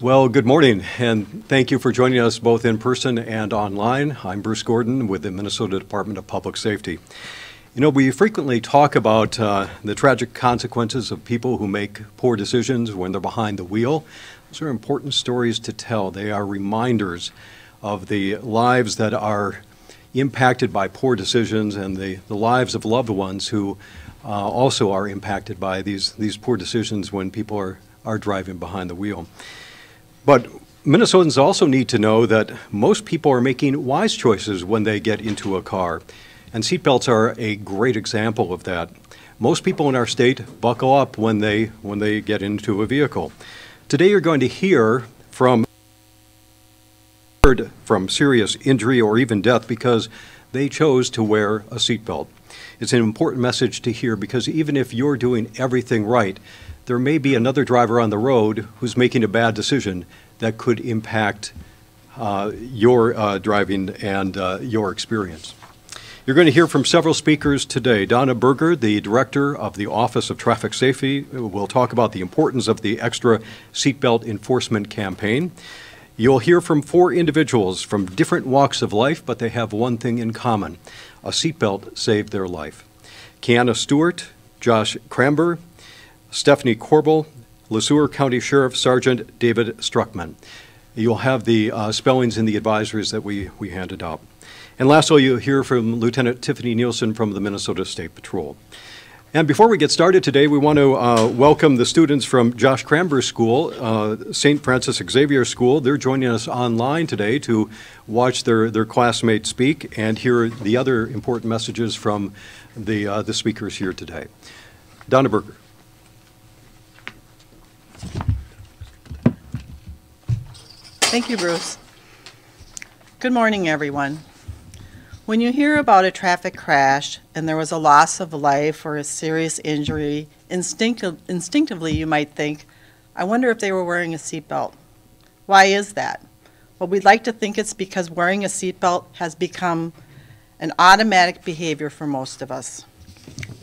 Well, good morning, and thank you for joining us both in person and online. I'm Bruce Gordon with the Minnesota Department of Public Safety. You know, we frequently talk about uh, the tragic consequences of people who make poor decisions when they're behind the wheel. Those are important stories to tell. They are reminders of the lives that are impacted by poor decisions and the, the lives of loved ones who uh, also are impacted by these, these poor decisions when people are, are driving behind the wheel. But Minnesotans also need to know that most people are making wise choices when they get into a car. And seatbelts are a great example of that. Most people in our state buckle up when they, when they get into a vehicle. Today you're going to hear from from serious injury or even death because they chose to wear a seatbelt. It's an important message to hear because even if you're doing everything right, there may be another driver on the road who's making a bad decision that could impact uh, your uh, driving and uh, your experience. You're going to hear from several speakers today. Donna Berger, the director of the Office of Traffic Safety, will talk about the importance of the extra seatbelt enforcement campaign. You'll hear from four individuals from different walks of life, but they have one thing in common a seatbelt saved their life. Kiana Stewart, Josh Cramber, Stephanie Corbel, Le Sueur County Sheriff Sergeant David Struckman. You'll have the uh, spellings in the advisories that we, we handed out. And lastly, you'll hear from Lieutenant Tiffany Nielsen from the Minnesota State Patrol. And before we get started today, we want to uh, welcome the students from Josh Cramber's school, uh, St. Francis Xavier School. They're joining us online today to watch their, their classmates speak and hear the other important messages from the, uh, the speakers here today. Donna Berger. Thank you, Bruce. Good morning, everyone. When you hear about a traffic crash and there was a loss of life or a serious injury, instinctive, instinctively you might think, I wonder if they were wearing a seatbelt. Why is that? Well, we'd like to think it's because wearing a seatbelt has become an automatic behavior for most of us.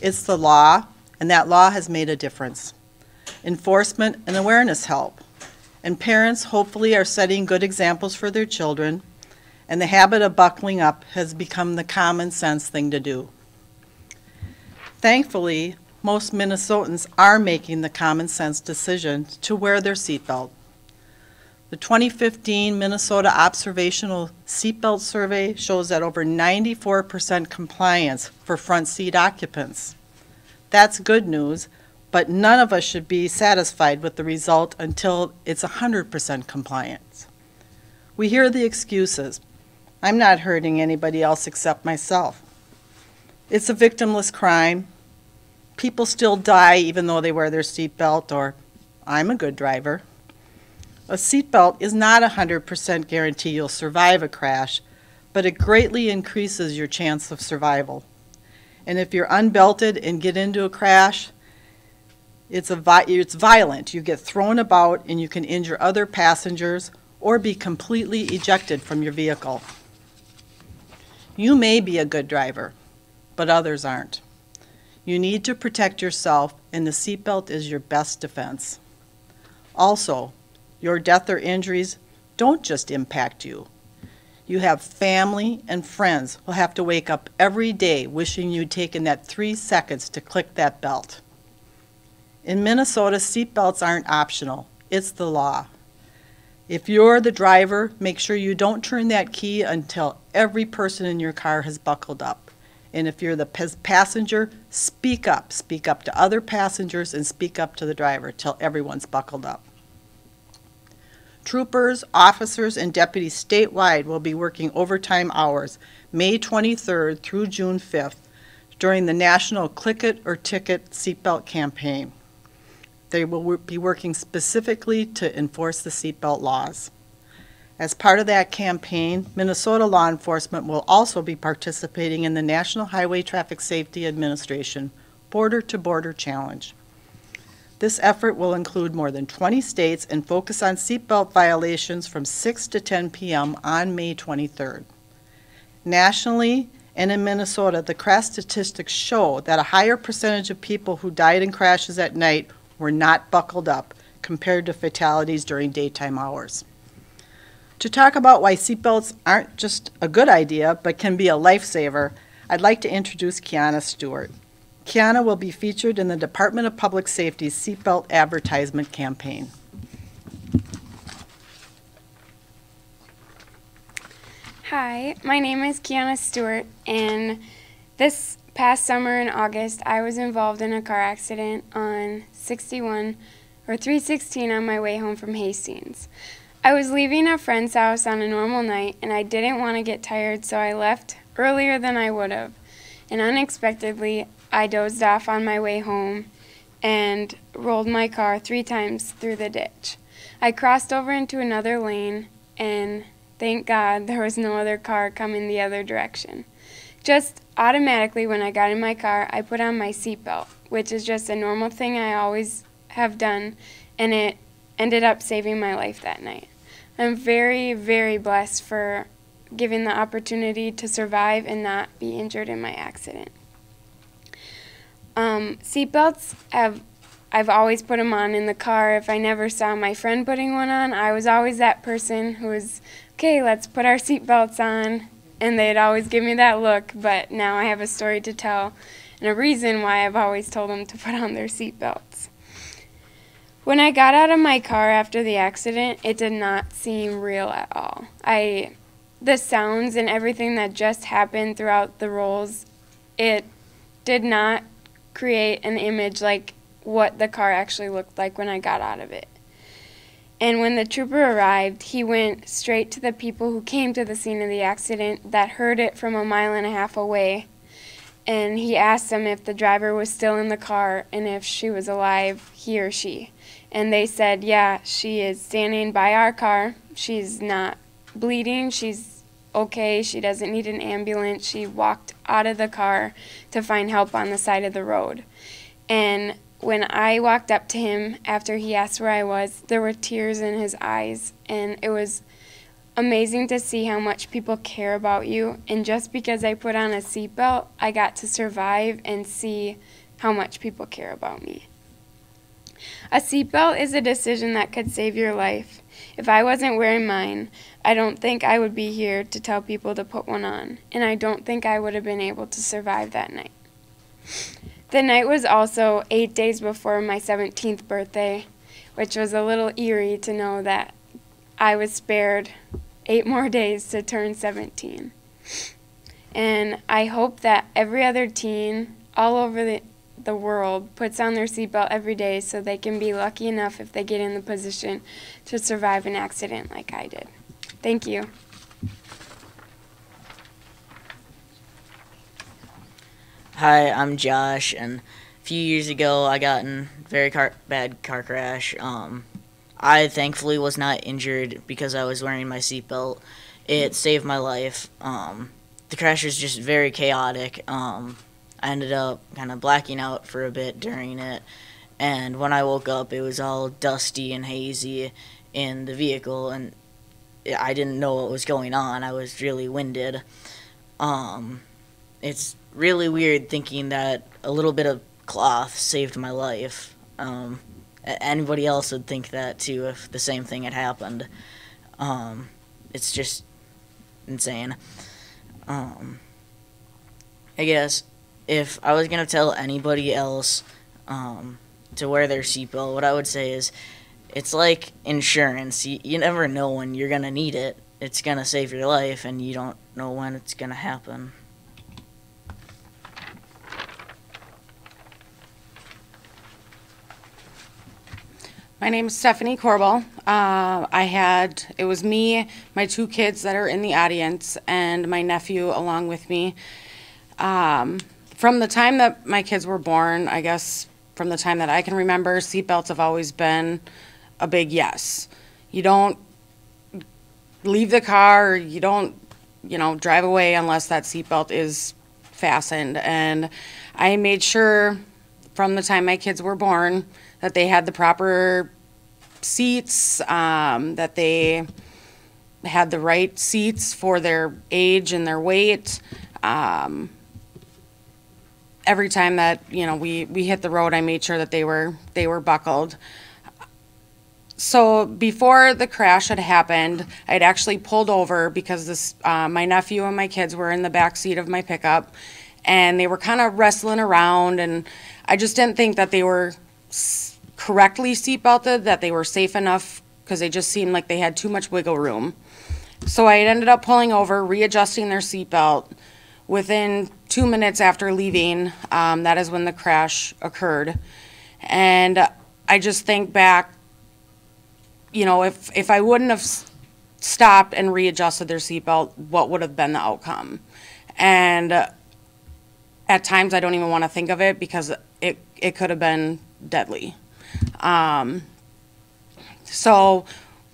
It's the law, and that law has made a difference. Enforcement and awareness help. And parents hopefully are setting good examples for their children and the habit of buckling up has become the common sense thing to do. Thankfully, most Minnesotans are making the common sense decision to wear their seatbelt. The 2015 Minnesota Observational Seatbelt Survey shows that over 94% compliance for front seat occupants. That's good news, but none of us should be satisfied with the result until it's 100% compliance. We hear the excuses, I'm not hurting anybody else except myself. It's a victimless crime. People still die even though they wear their seatbelt, or I'm a good driver. A seatbelt is not a 100% guarantee you'll survive a crash, but it greatly increases your chance of survival. And if you're unbelted and get into a crash, it's, a vi it's violent. You get thrown about and you can injure other passengers or be completely ejected from your vehicle. You may be a good driver, but others aren't. You need to protect yourself, and the seatbelt is your best defense. Also, your death or injuries don't just impact you. You have family and friends who'll have to wake up every day wishing you'd taken that three seconds to click that belt. In Minnesota, seatbelts aren't optional. It's the law. If you're the driver, make sure you don't turn that key until every person in your car has buckled up. And if you're the passenger, speak up. Speak up to other passengers and speak up to the driver till everyone's buckled up. Troopers, officers, and deputies statewide will be working overtime hours May 23rd through June 5th during the national Click It or Ticket seatbelt campaign. They will be working specifically to enforce the seatbelt laws. As part of that campaign, Minnesota law enforcement will also be participating in the National Highway Traffic Safety Administration Border to Border Challenge. This effort will include more than 20 states and focus on seatbelt violations from 6 to 10 p.m. on May 23rd. Nationally and in Minnesota, the crash statistics show that a higher percentage of people who died in crashes at night were not buckled up compared to fatalities during daytime hours. To talk about why seatbelts aren't just a good idea, but can be a lifesaver, I'd like to introduce Kiana Stewart. Kiana will be featured in the Department of Public Safety's seatbelt advertisement campaign. Hi, my name is Kiana Stewart, and this past summer in August, I was involved in a car accident on 61 or 316 on my way home from Hastings. I was leaving a friend's house on a normal night, and I didn't want to get tired, so I left earlier than I would have. And unexpectedly, I dozed off on my way home and rolled my car three times through the ditch. I crossed over into another lane, and thank God there was no other car coming the other direction. Just automatically, when I got in my car, I put on my seatbelt, which is just a normal thing I always have done, and it ended up saving my life that night. I'm very, very blessed for given the opportunity to survive and not be injured in my accident. Um, seatbelts have I've always put them on in the car. If I never saw my friend putting one on, I was always that person who was, okay, let's put our seatbelts on. And they'd always give me that look, but now I have a story to tell and a reason why I've always told them to put on their seatbelts. When I got out of my car after the accident, it did not seem real at all. I the sounds and everything that just happened throughout the rolls, it did not create an image like what the car actually looked like when I got out of it. And when the trooper arrived, he went straight to the people who came to the scene of the accident that heard it from a mile and a half away. And he asked them if the driver was still in the car and if she was alive, he or she. And they said, yeah, she is standing by our car. She's not bleeding. She's okay. She doesn't need an ambulance. She walked out of the car to find help on the side of the road. And when I walked up to him after he asked where I was, there were tears in his eyes. And it was amazing to see how much people care about you. And just because I put on a seatbelt, I got to survive and see how much people care about me. A seatbelt is a decision that could save your life. If I wasn't wearing mine, I don't think I would be here to tell people to put one on, and I don't think I would have been able to survive that night. The night was also eight days before my 17th birthday, which was a little eerie to know that I was spared eight more days to turn 17. And I hope that every other teen all over the, the world puts on their seatbelt every day so they can be lucky enough if they get in the position to survive an accident like I did. Thank you. Hi, I'm Josh, and a few years ago I got in a very car- bad car crash. Um, I thankfully was not injured because I was wearing my seatbelt. It saved my life. Um, the crash was just very chaotic. Um, I ended up kind of blacking out for a bit during it, and when I woke up, it was all dusty and hazy in the vehicle, and I didn't know what was going on. I was really winded. Um, it's really weird thinking that a little bit of cloth saved my life. Um, anybody else would think that too if the same thing had happened. Um, it's just insane. Um, I guess if I was gonna tell anybody else um, to wear their seatbelt, what I would say is it's like insurance. You, you never know when you're gonna need it. It's gonna save your life, and you don't know when it's gonna happen. My name is Stephanie Corbel. Uh, I had, it was me, my two kids that are in the audience, and my nephew along with me. Um, from the time that my kids were born, I guess from the time that I can remember, seatbelts have always been a big yes. You don't leave the car, you don't, you know, drive away unless that seatbelt is fastened. And I made sure from the time my kids were born that they had the proper seats, um, that they had the right seats for their age and their weight. Um, every time that you know we we hit the road, I made sure that they were they were buckled. so before the crash had happened, I'd actually pulled over because this, uh, my nephew and my kids were in the back seat of my pickup, and they were kind of wrestling around, and I just didn't think that they were correctly seatbelted, that they were safe enough, because they just seemed like they had too much wiggle room. So I ended up pulling over, readjusting their seatbelt. Within two minutes after leaving, um, that is when the crash occurred. And I just think back, you know, if, if I wouldn't have stopped and readjusted their seatbelt, what would have been the outcome? And at times, I don't even want to think of it because it, it could have been deadly. Um, so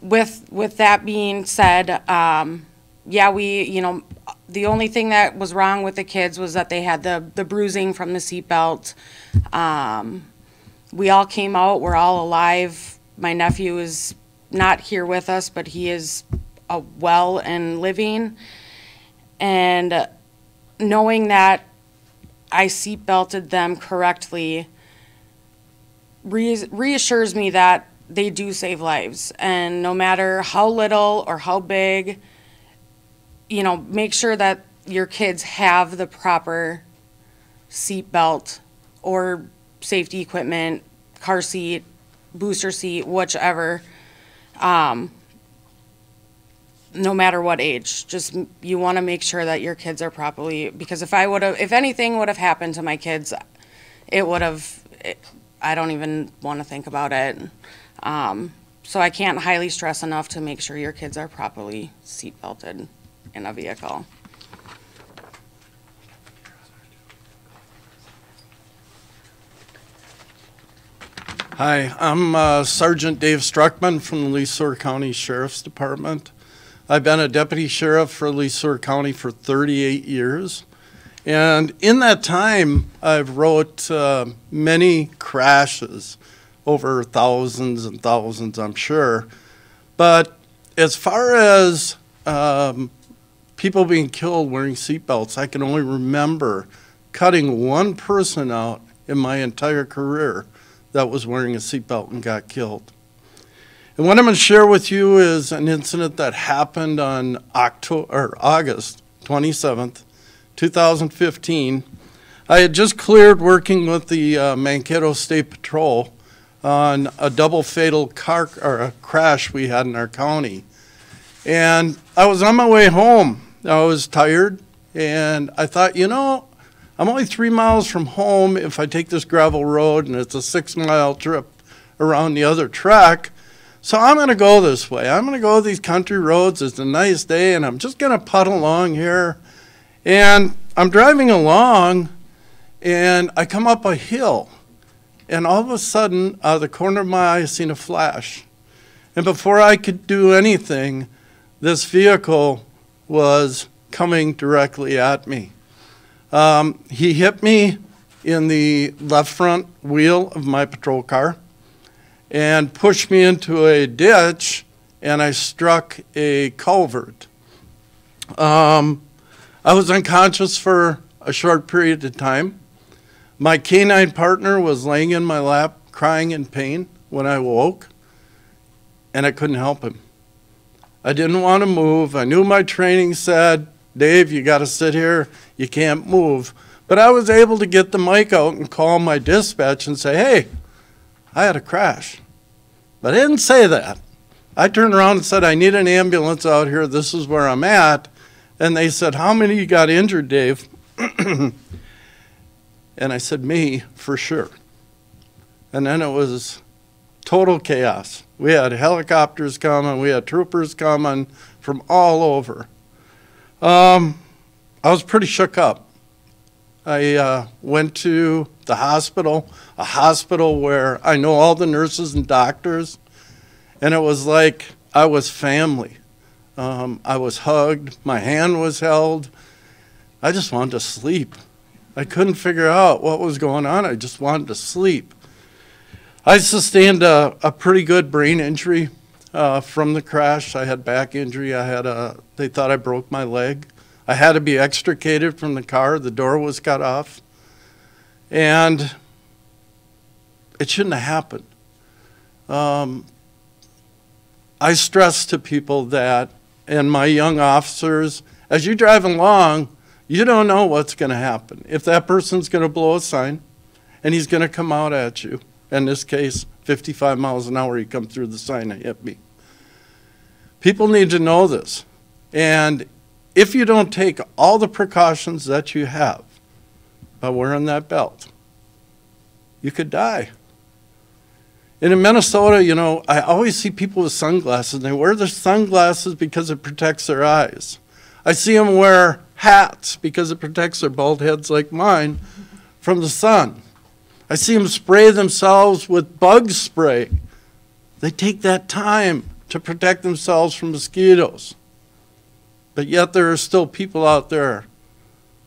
with, with that being said, um, yeah, we, you know, the only thing that was wrong with the kids was that they had the, the bruising from the seatbelt. Um, we all came out, we're all alive. My nephew is not here with us, but he is uh, well and living. And knowing that I seatbelted them correctly re- reassures me that they do save lives. And no matter how little or how big, you know, make sure that your kids have the proper seatbelt or safety equipment, car seat, booster seat, whichever. Um, no matter what age, just you want to make sure that your kids are properly. Because if I would have, if anything would have happened to my kids, it would have. I don't even want to think about it. Um, so I can't highly stress enough to make sure your kids are properly seat belted in a vehicle. Hi, I'm uh, Sergeant Dave Struckman from the Le Sueur County Sheriff's Department. I've been a deputy sheriff for Le Sueur County for 38 years. And in that time, I've wrote uh, many crashes, over thousands and thousands, I'm sure. But as far as um, people being killed wearing seatbelts, I can only remember cutting one person out in my entire career that was wearing a seatbelt and got killed. And what I'm going to share with you is an incident that happened on October or August 27th, 2015. I had just cleared working with the uh, Mankato State Patrol on a double fatal car or a crash we had in our county. And I was on my way home. I was tired and I thought, you know, I'm only three miles from home if I take this gravel road and it's a six mile trip around the other track. So I'm going to go this way. I'm going to go these country roads. It's a nice day and I'm just going to putt along here. And I'm driving along and I come up a hill. And all of a sudden, out of the corner of my eye, I seen a flash. And before I could do anything, this vehicle was coming directly at me. Um, he hit me in the left front wheel of my patrol car and pushed me into a ditch, and I struck a culvert. Um, I was unconscious for a short period of time. My canine partner was laying in my lap, crying in pain when I woke, and I couldn't help him. I didn't want to move. I knew my training said, Dave, you got to sit here. You can't move. But I was able to get the mic out and call my dispatch and say, hey, I had a crash. But I didn't say that. I turned around and said, I need an ambulance out here. This is where I'm at. And they said, How many you got injured, Dave? and I said, Me, for sure. And then it was total chaos. We had helicopters coming, we had troopers coming from all over. Um, I was pretty shook up. I uh, went to the hospital, a hospital where I know all the nurses and doctors, and it was like I was family. Um, I was hugged, my hand was held. I just wanted to sleep. I couldn't figure out what was going on. I just wanted to sleep. I sustained a, a pretty good brain injury uh, from the crash. I had back injury. I had a, they thought I broke my leg. I had to be extricated from the car. The door was cut off. And it shouldn't have happened. Um, I stress to people that, and my young officers, as you drive along, you don't know what's going to happen. If that person's going to blow a sign and he's going to come out at you, in this case, 55 miles an hour, he come through the sign and hit me. People need to know this. And if you don't take all the precautions that you have by wearing that belt, you could die. And in Minnesota, you know, I always see people with sunglasses, and they wear their sunglasses because it protects their eyes. I see them wear hats because it protects their bald heads like mine from the sun. I see them spray themselves with bug spray. They take that time to protect themselves from mosquitoes. But yet there are still people out there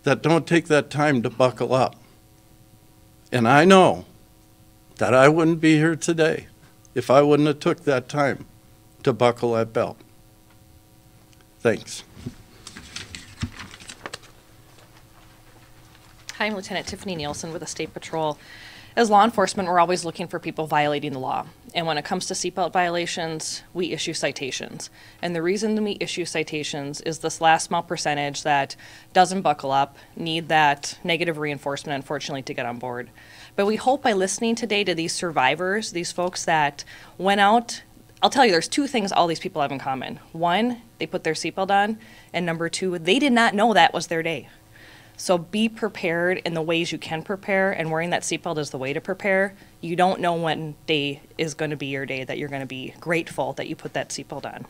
that don't take that time to buckle up. And I know that I wouldn't be here today if I wouldn't have took that time to buckle that belt. Thanks. Hi, I'm Lieutenant Tiffany Nielsen with the State Patrol. As law enforcement, we're always looking for people violating the law. And when it comes to seatbelt violations, we issue citations. And the reason we issue citations is this last small percentage that doesn't buckle up, need that negative reinforcement, unfortunately, to get on board. But we hope by listening today to these survivors, these folks that went out, I'll tell you, there's two things all these people have in common. One, they put their seatbelt on, and number two, they did not know that was their day. So be prepared in the ways you can prepare, and wearing that seatbelt is the way to prepare. You don't know when day is going to be your day that you're going to be grateful that you put that seatbelt on.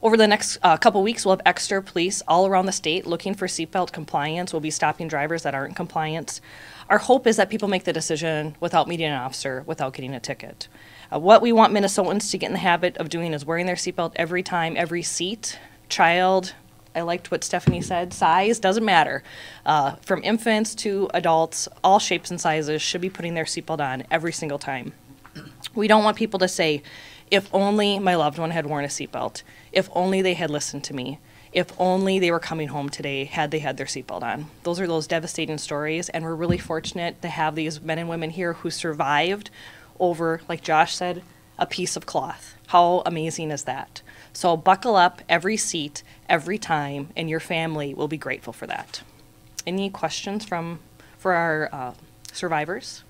Over the next uh, couple weeks, we'll have extra police all around the state looking for seatbelt compliance. We'll be stopping drivers that aren't compliant. Our hope is that people make the decision without meeting an officer, without getting a ticket. Uh, what we want Minnesotans to get in the habit of doing is wearing their seatbelt every time, every seat, child, I liked what Stephanie said. Size doesn't matter. Uh, from infants to adults, all shapes and sizes should be putting their seatbelt on every single time. We don't want people to say, if only my loved one had worn a seatbelt, if only they had listened to me, if only they were coming home today had they had their seatbelt on. Those are those devastating stories, and we're really fortunate to have these men and women here who survived over, like Josh said, a piece of cloth. How amazing is that? So buckle up every seat, every time, and your family will be grateful for that. Any questions from for our uh, survivors?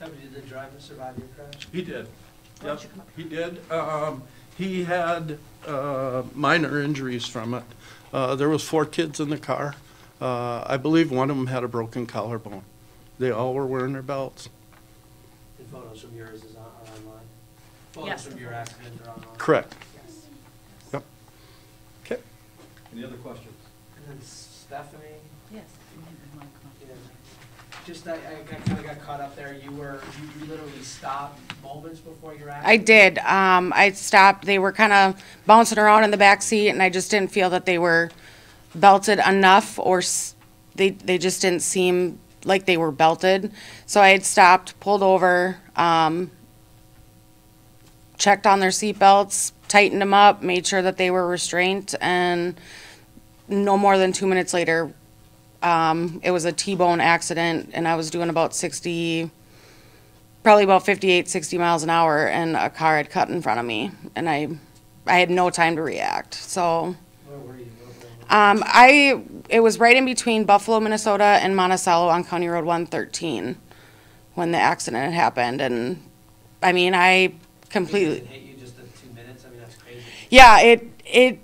Debbie, did the driver survive your crash? He did. Yep, he did. Um, he had uh, minor injuries from it. Uh, there was four kids in the car. Uh, I believe one of them had a broken collarbone. They all were wearing their belts. And photos from yours is on, are online? Photos Yes. from your accident are online? Correct. Yes. Yep. Okay. Any other questions? And then Stephanie? Just, I, I kind of got caught up there, you were, you literally stopped moments before your accident? I did. Um, I stopped. They were kind of bouncing around in the back seat, and I just didn't feel that they were belted enough, or they they just didn't seem like they were belted. So I had stopped, pulled over, um, checked on their seatbelts, tightened them up, made sure that they were restrained, and no more than two minutes later, um, it was a T-bone accident, and I was doing about sixty probably about 58, 60 miles an hour, and a car had cut in front of me, and I, I had no time to react. So, Where were you? Where were you? um, I, it was right in between Buffalo, Minnesota, and Monticello on County Road 113 when the accident had happened, and I mean, I completely. hit you just in two minutes? I mean, that's crazy. Yeah, it it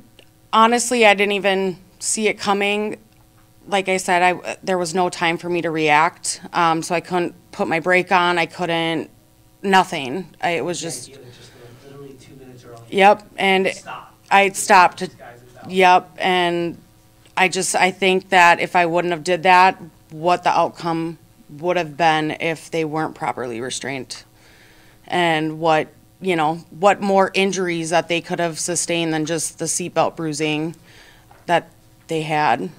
honestly I didn't even see it coming. Like I said, I there was no time for me to react, um, so I couldn't put my brake on. I couldn't nothing. I, it was just idea that just like literally two minutes early. yep, and I stopped. These guys are out. Yep, and I just I think that if I wouldn't have did that, what the outcome would have been if they weren't properly restrained, and what you know what more injuries that they could have sustained than just the seatbelt bruising that they had.